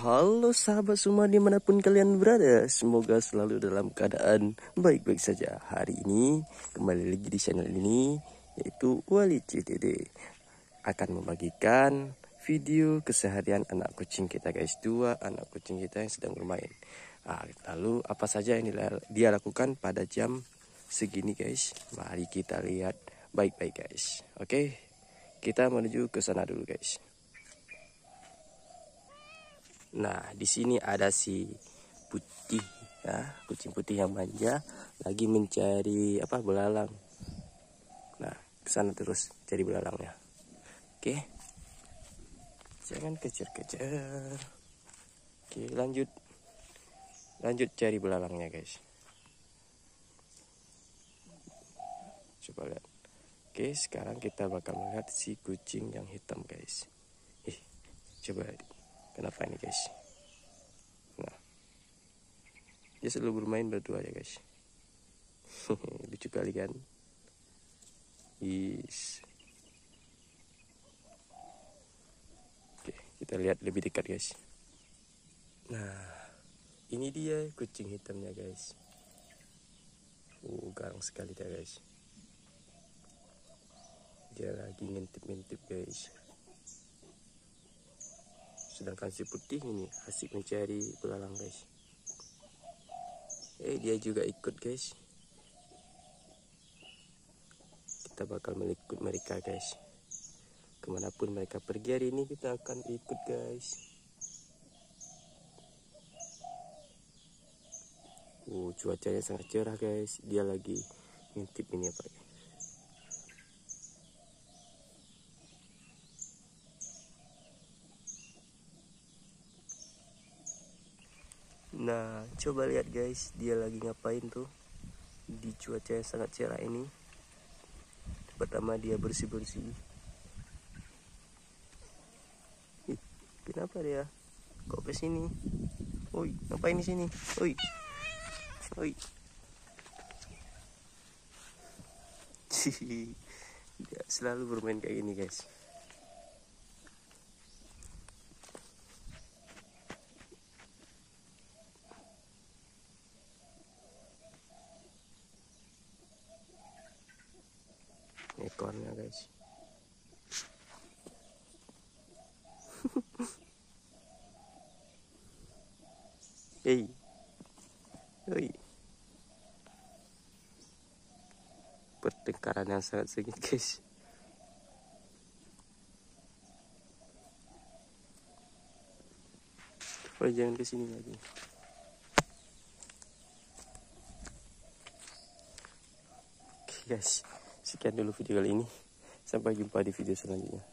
Halo sahabat semua di mana pun kalian berada Semoga selalu dalam keadaan baik-baik saja. Hari ini kembali lagi di channel ini Yaitu Wali CTD Akan membagikan video keseharian anak kucing kita guys. Dua anak kucing kita yang sedang bermain. Nah, Lalu apa saja yang dia lakukan pada jam segini guys? Mari kita lihat baik-baik guys. Oke kita menuju ke sana dulu guys Nah, di sini ada si putih ya, kucing putih yang manja lagi mencari apa belalang. Nah, ke sana terus cari belalangnya. Oke. Jangan kejar-kejar. Oke, lanjut. Lanjut cari belalangnya, guys. Coba lihat. Oke, sekarang kita bakal melihat si kucing yang hitam, guys. Ih, coba lihat kenapa ini guys? Nah. Dia selalu bermain berdua ya guys. Lucu kali kan? Is. Oke kita lihat lebih dekat guys. Nah ini dia kucing hitamnya guys. Uh garang sekali dia guys. Dia lagi ngintip-ngintip guys sedangkan si putih ini asik mencari belalang guys. Eh dia juga ikut guys. Kita bakal meliput mereka guys. Ke mana pun mereka pergi hari ini kita akan ikut guys. Uh cuacanya sangat cerah guys. Dia lagi ngintip ini apa ya Nah, coba lihat guys, dia lagi ngapain tuh di cuaca yang sangat cerah ini. Pertama dia bersih-bersih. kenapa dia? Kok ke sini? Oi, ngapain di sini? Oi. Oi. dia selalu bermain kayak gini, guys. Ekornya guys. Hei Hei Pertengkaran yang sangat sengit guys. Oh jangan ke sini lagi. Oke guys Sekian dulu video kali ini. Sampai jumpa di video selanjutnya.